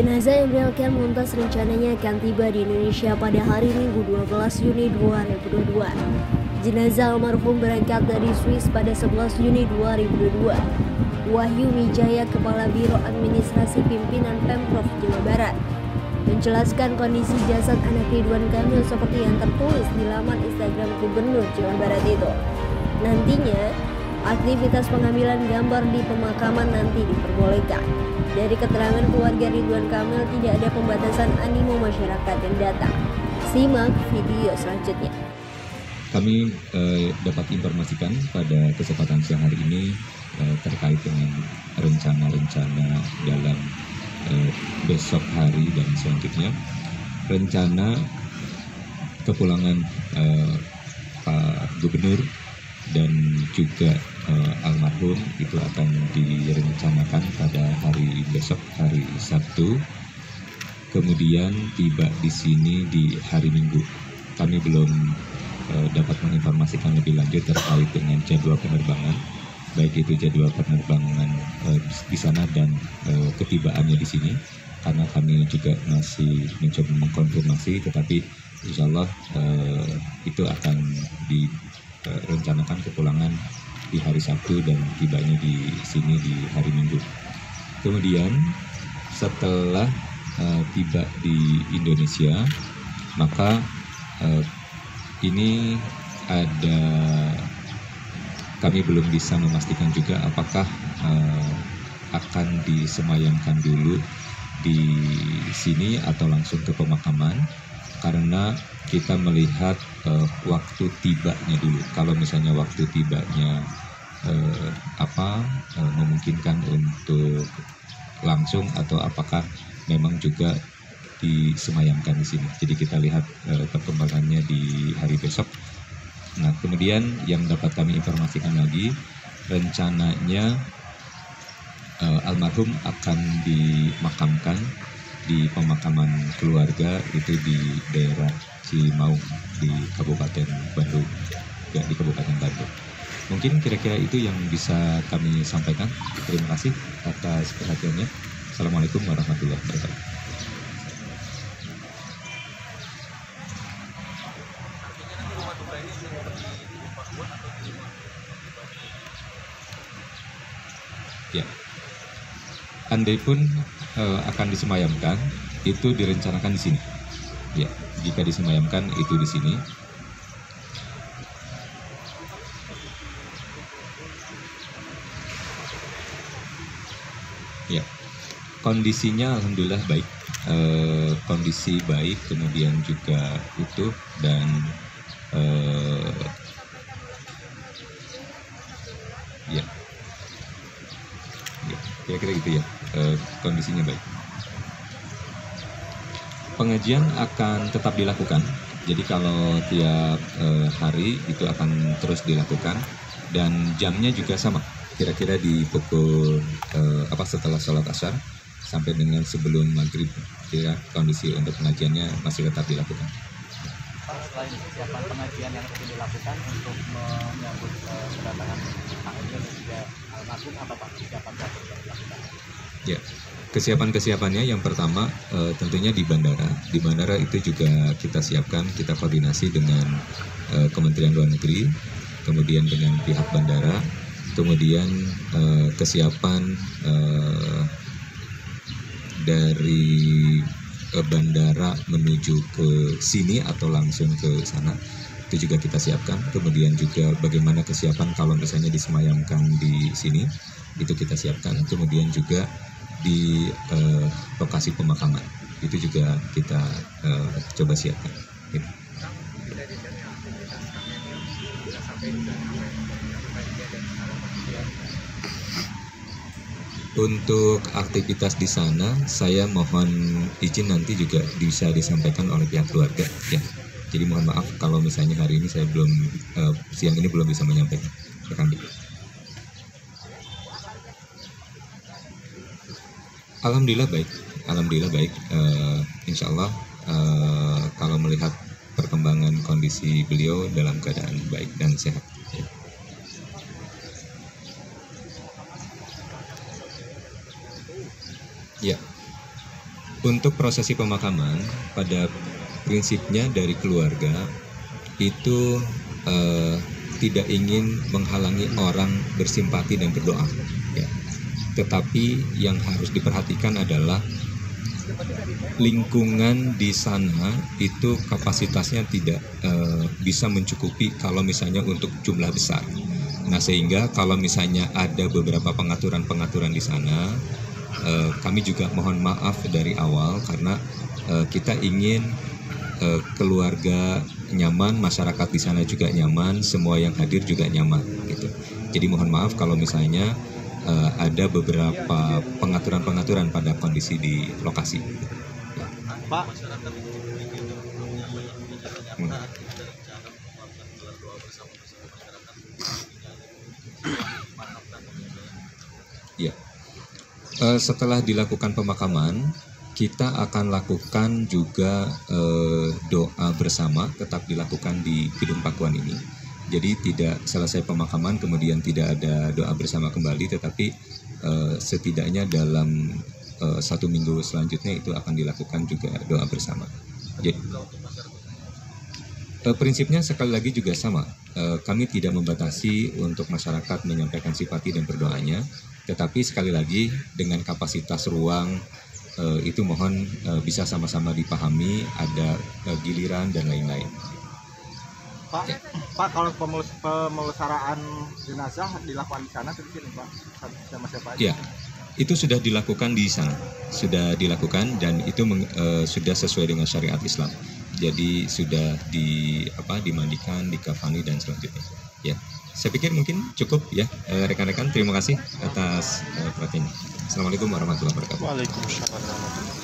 Jenazah Emil Khan Mumtaz rencananya akan tiba di Indonesia pada hari Minggu 12 Juni 2022. Jenazah almarhum berangkat dari Swiss pada 11 Juni 2022. Wahyu Wijaya, Kepala Biro Administrasi Pimpinan Pemprov Jawa Barat, menjelaskan kondisi jasad anak Ridwan Kamil seperti yang tertulis di laman Instagram Gubernur Jawa Barat itu. Nantinya, aktivitas pengambilan gambar di pemakaman nanti diperbolehkan. Dari keterangan keluarga Ridwan Kamil tidak ada pembatasan animo masyarakat yang datang. Simak video selanjutnya. Kami eh, dapat informasikan pada kesempatan siang hari ini eh, terkait dengan rencana-rencana dalam eh, besok hari dan selanjutnya. Rencana kepulangan eh, Pak Gubernur dan juga eh, almarhum itu akan direncanakan pada hari besok hari Sabtu. Kemudian tiba di sini di hari Minggu. Kami belum eh, dapat menginformasikan lebih lanjut terkait dengan jadwal penerbangan baik itu jadwal penerbangan eh, di sana dan eh, ketibaannya di sini. Karena kami juga masih mencoba mengkonfirmasi tetapi insya Allah itu akan direncanakan kepulangan di hari Sabtu dan tibanya di sini di hari Minggu. Kemudian setelah eh, tiba di Indonesia, maka eh, ini ada kami belum bisa memastikan juga apakah eh, akan disemayamkan dulu di sini atau langsung ke pemakaman karena kita melihat eh, waktu tibanya dulu. Kalau misalnya waktu tibanya eh, apa eh, memungkinkan untuk langsung atau apakah memang juga disemayamkan di sini. Jadi kita lihat eh, perkembangannya di hari besok. Nah, kemudian yang dapat kami informasikan lagi rencananya eh, almarhum akan dimakamkan di pemakaman keluarga itu di daerah Cimaung di Kabupaten Bandung. Ya di Kabupaten Bandung. Mungkin kira-kira itu yang bisa kami sampaikan. Terima kasih atas perhatiannya. Assalamualaikum warahmatullahi wabarakatuh. Ya andai pun eh, akan disemayamkan itu direncanakan di sini. Ya jika disemayamkan itu di sini. Ya kondisinya alhamdulillah baik. Eh, kondisi baik kemudian juga utuh dan ya. Ya, kira-kira gitu ya eh, kondisinya baik. Pengajian akan tetap dilakukan. Jadi kalau tiap eh, hari itu akan terus dilakukan dan jamnya juga sama. Kira-kira di pukul eh, apa setelah sholat asar sampai dengan sebelum maghrib. Kira kondisi untuk pengajiannya masih tetap dilakukan. Pak, selain pengajian yang dilakukan untuk menyambut eh, kedatangan Kang Emil juga almarhum apa Pak yang dilakukan? Ya, kesiapan-kesiapannya yang pertama eh, tentunya di bandara. Di bandara itu juga kita siapkan, kita koordinasi dengan eh, Kementerian Luar Negeri, kemudian dengan pihak bandara, kemudian eh, kesiapan eh, dari eh, bandara menuju ke sini atau langsung ke sana itu juga kita siapkan. Kemudian juga bagaimana kesiapan kalau misalnya disemayamkan di sini itu kita siapkan. Kemudian juga di eh, lokasi pemakaman itu juga kita eh, coba siapkan. Gitu. Untuk aktivitas di sana, saya mohon izin nanti juga bisa disampaikan oleh pihak keluarga, ya. Jadi mohon maaf kalau misalnya hari ini saya belum eh, siang ini belum bisa menyampaikan. Rekan Alhamdulillah baik, alhamdulillah baik. Eh, insya Allah eh, kalau melihat perkembangan kondisi beliau dalam keadaan baik dan sehat. Ya. Ya, untuk prosesi pemakaman pada prinsipnya dari keluarga itu eh, tidak ingin menghalangi orang bersimpati dan berdoa tetapi yang harus diperhatikan adalah lingkungan di sana itu kapasitasnya tidak eh, bisa mencukupi kalau misalnya untuk jumlah besar. Nah sehingga kalau misalnya ada beberapa pengaturan-pengaturan di sana, eh, kami juga mohon maaf dari awal karena eh, kita ingin eh, keluarga nyaman, masyarakat di sana juga nyaman, semua yang hadir juga nyaman gitu. Jadi mohon maaf kalau misalnya eh, ada beberapa pengaturan-pengaturan pada kondisi di lokasi. Pak, Hmm. Ya. Eh, setelah dilakukan pemakaman, kita akan lakukan juga eh, doa bersama, tetap dilakukan di gedung pakuan ini. Jadi tidak selesai pemakaman kemudian tidak ada doa bersama kembali, tetapi eh, setidaknya dalam eh, satu minggu selanjutnya itu akan dilakukan juga doa bersama. Jadi, Eh, prinsipnya sekali lagi juga sama. Eh, kami tidak membatasi untuk masyarakat menyampaikan simpati dan berdoanya, tetapi sekali lagi dengan kapasitas ruang itu mohon bisa sama-sama dipahami, ada giliran dan lain-lain. Pak, Pak kalau pemelus- pemelusaraan jenazah dilakukan di sana atau di sini, Pak? Sama siapa aja? Ya, itu sudah dilakukan di sana, sudah dilakukan dan itu meng- eh, sudah sesuai dengan syariat Islam. Jadi sudah di apa dimandikan, dikafani dan selanjutnya. Ya, saya pikir mungkin cukup ya Eh, rekan-rekan. terima kasih atas eh, perhatiannya. Assalamualaikum warahmatullahi wabarakatuh. Waalaikumsalam warahmatullahi wabarakatuh.